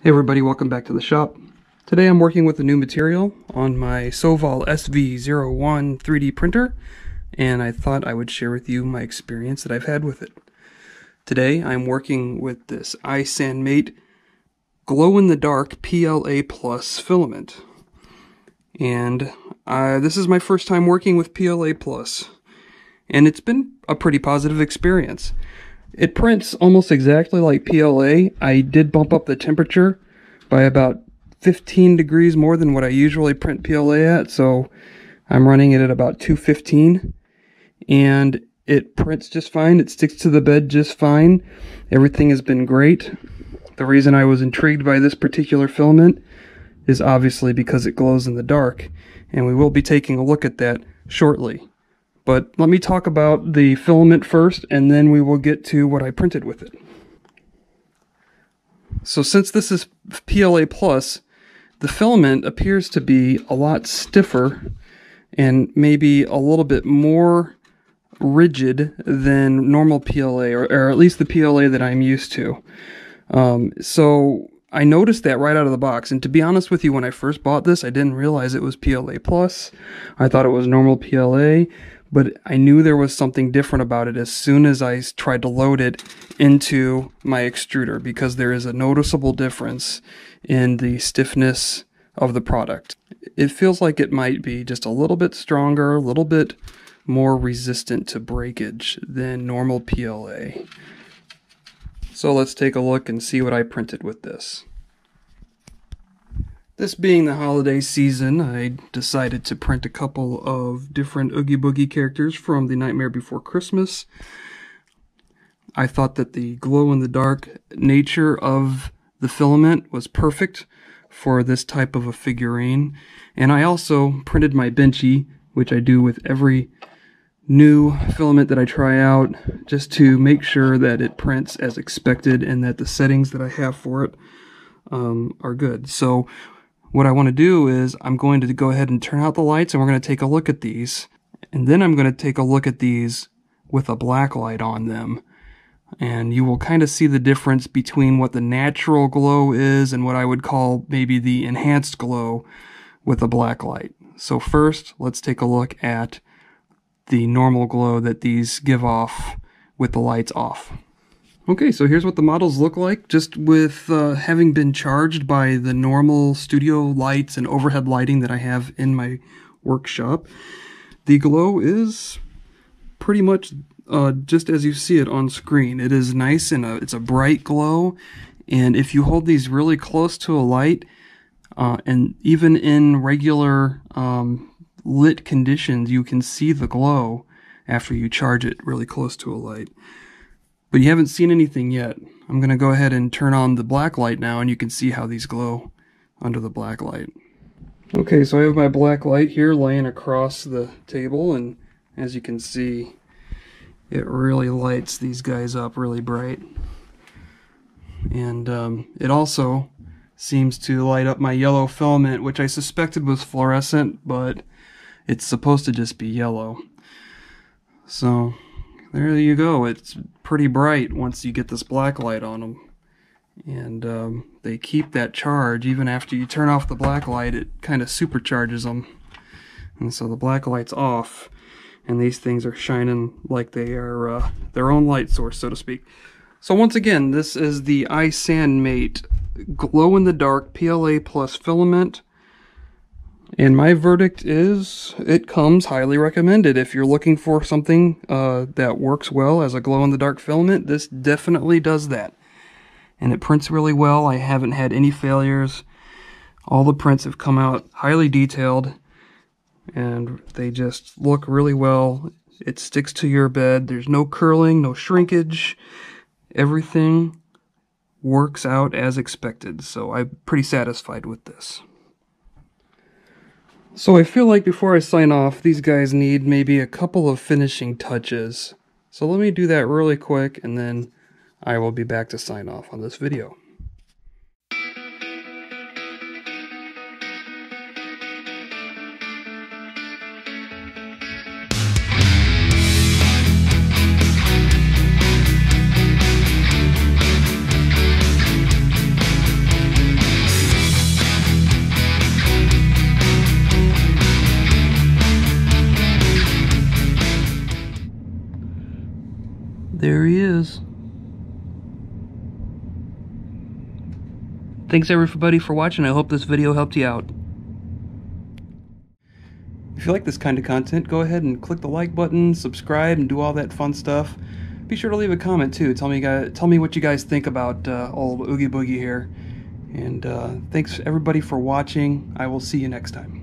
Hey everybody, welcome back to the shop. Today I'm working with a new material on my Sovol SV01 3D printer, and I thought I would share with you my experience that I've had with it. Today I'm working with this iSanMate glow-in-the-dark PLA Plus filament. And uh, this is my first time working with PLA Plus, and it's been a pretty positive experience. It prints almost exactly like PLA. I did bump up the temperature by about 15 degrees more than what I usually print PLA at, so I'm running it at about 215 and it prints just fine. It sticks to the bed just fine. Everything has been great. The reason I was intrigued by this particular filament is obviously because it glows in the dark, and we will be taking a look at that shortly. But let me talk about the filament first, and then we will get to what I printed with it. So since this is PLA Plus, the filament appears to be a lot stiffer and maybe a little bit more rigid than normal PLA, or, or at least the PLA that I'm used to. Um, so I noticed that right out of the box. And to be honest with you, when I first bought this, I didn't realize it was PLA Plus. I thought it was normal PLA but I knew there was something different about it as soon as I tried to load it into my extruder because there is a noticeable difference in the stiffness of the product. It feels like it might be just a little bit stronger, a little bit more resistant to breakage than normal PLA. So let's take a look and see what I printed with this. This being the holiday season, I decided to print a couple of different Oogie Boogie characters from The Nightmare Before Christmas. I thought that the glow-in-the-dark nature of the filament was perfect for this type of a figurine. And I also printed my Benchy, which I do with every new filament that I try out, just to make sure that it prints as expected and that the settings that I have for it um, are good. So what I want to do is I'm going to go ahead and turn out the lights and we're going to take a look at these. And then I'm going to take a look at these with a black light on them. And you will kind of see the difference between what the natural glow is and what I would call maybe the enhanced glow with a black light. So first, let's take a look at the normal glow that these give off with the lights off. Okay, so here's what the models look like, just with uh, having been charged by the normal studio lights and overhead lighting that I have in my workshop. The glow is pretty much uh, just as you see it on screen. It is nice and a, it's a bright glow, and if you hold these really close to a light, uh, and even in regular um, lit conditions, you can see the glow after you charge it really close to a light. But you haven't seen anything yet. I'm going to go ahead and turn on the black light now and you can see how these glow under the black light. Okay, so I have my black light here laying across the table and as you can see it really lights these guys up really bright. And um, it also seems to light up my yellow filament, which I suspected was fluorescent, but it's supposed to just be yellow. So there you go. It's pretty bright once you get this black light on them. And um, they keep that charge even after you turn off the black light. It kind of supercharges them. And so the black light's off, and these things are shining like they are uh, their own light source, so to speak. So once again, this is the iSanMate glow-in-the-dark PLA Plus filament. And my verdict is it comes highly recommended. If you're looking for something uh, that works well as a glow in the dark filament, this definitely does that. And it prints really well. I haven't had any failures. All the prints have come out highly detailed and they just look really well. It sticks to your bed. There's no curling, no shrinkage. Everything works out as expected. So I'm pretty satisfied with this. So I feel like before I sign off, these guys need maybe a couple of finishing touches. So let me do that really quick and then I will be back to sign off on this video. is. Thanks everybody for watching. I hope this video helped you out. If you like this kind of content, go ahead and click the like button, subscribe, and do all that fun stuff. Be sure to leave a comment too. Tell me, guys, tell me what you guys think about uh, old Oogie Boogie here. And uh, thanks everybody for watching. I will see you next time.